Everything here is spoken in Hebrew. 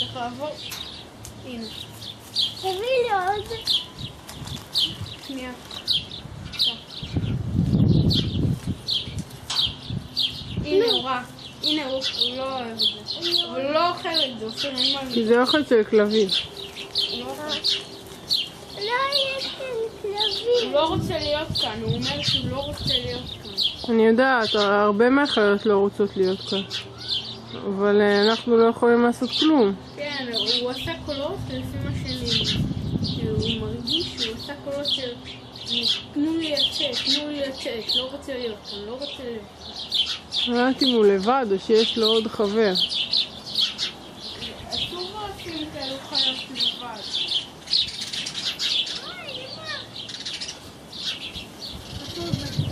צריך לעבור. הנה, תביא לי עוד. שנייה. הנה הוא רע. הנה הוא, הוא לא אוהב את זה. הוא לא אוכל את זה, אופיר, אין מה כי זה אוכל של כלבים. הוא לא. לא יש כאן הוא כלבים. לא רוצה להיות כאן, הוא אומר שהוא לא רוצה להיות כאן. אני יודעת, הרבה מהחיות לא רוצות להיות כאן. אבל אה, אנחנו לא יכולים לעשות כלום. כן, הוא עשה קולות לפי מה שאני... כאילו, הוא מרגיש הוא עשה קולות של... תנו לי לצאת, תנו לי לצאת, לא רוצה להיות כאן, לא רוצה להיות כאן. לא יודעת אם הוא לבד או שיש לו עוד חבר. אסור לעשות לא תהלוכיות לבד. אסור